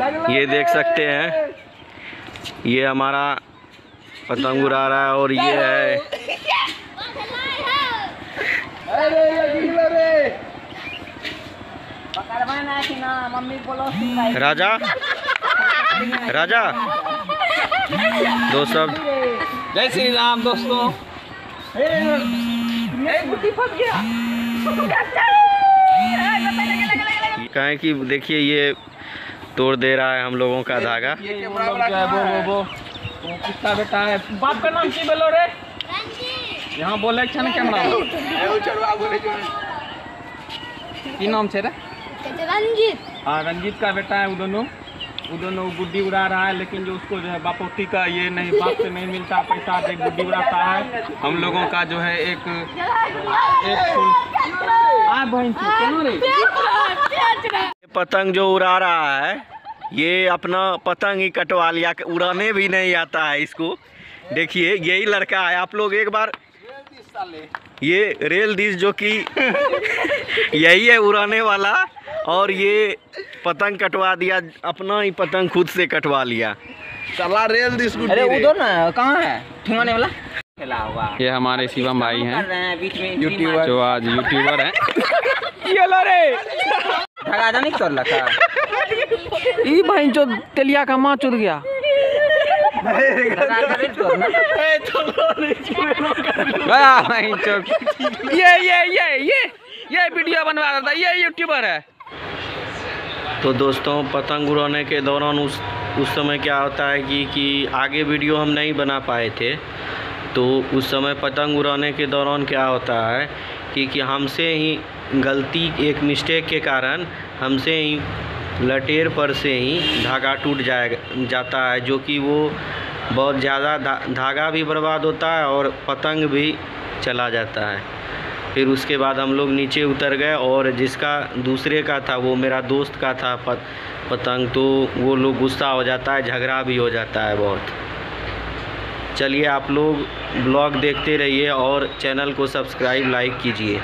ये देख सकते हैं। ये हमारा पतंग उड़ा रहा है और ये है। राजा? राजा? दोस्तों जय श्री राम दोस्तों। कहें कि देखिए ये तोड़ दे रहा है हम लोगों का धागा। है? किसका बेटा है? बाप का नाम की बोलो रे? यहाँ बोले छन कैमरा की नाम छे रे? रंजीत। हाँ रंजीत का बेटा है वो दोनों। वो दोनों गुड्डी उड़ा रहा है लेकिन जो उसको जो है बापोती का ये नहीं बाप से नहीं मिलता पैसा एक गुड्डी उड़ाता है। हम लोगों का जो है एक एक आ बहन रे? पतंग जो उड़ा रहा है ये अपना पतंग ही कटवा लिया उड़ाने भी नहीं आता है इसको। देखिए यही लड़का है। आप लोग एक बार ये रेल डिश जो कि यही है उड़ाने वाला और ये पतंग कटवा दिया अपना ही पतंग खुद से कटवा लिया। चला रेल दिस अरे उधर ना कहाँ है? ठिंगाने वाला? ये हमारे शिवम भाई हैं। यूट्यूबर जो आज यूट्यूबर हैं। ये लो रे। धगा जाने लगा? ई भाई जो तेलिया का माँ चुद गया। गया भाई ये ये ये ये ये वीडियो बनवा रहा था ये यूट्यूबर है। तो दोस्तों पतंग उड़ाने के दौरान उस उस समय क्या होता है कि कि आगे वीडियो हम नहीं बना पाए थे। तो उस समय पतंग उड़ाने के दौरान क्या होता है कि कि हमसे ही गलती एक मिस्टेक के कारण हमसे ही लटेर पर से ही धागा टूट जाए जाता है जो कि वो बहुत ज़्यादा धागा भी बर्बाद होता है और पतंग भी चला जाता है। फिर उसके बाद हम लोग नीचे उतर गए और जिसका दूसरे का था वो मेरा दोस्त का था पत, पतंग तो वो लोग गुस्सा हो जाता है झगड़ा भी हो जाता है बहुत। चलिए आप लोग ब्लॉग देखते रहिए और चैनल को सब्सक्राइब लाइक कीजिए।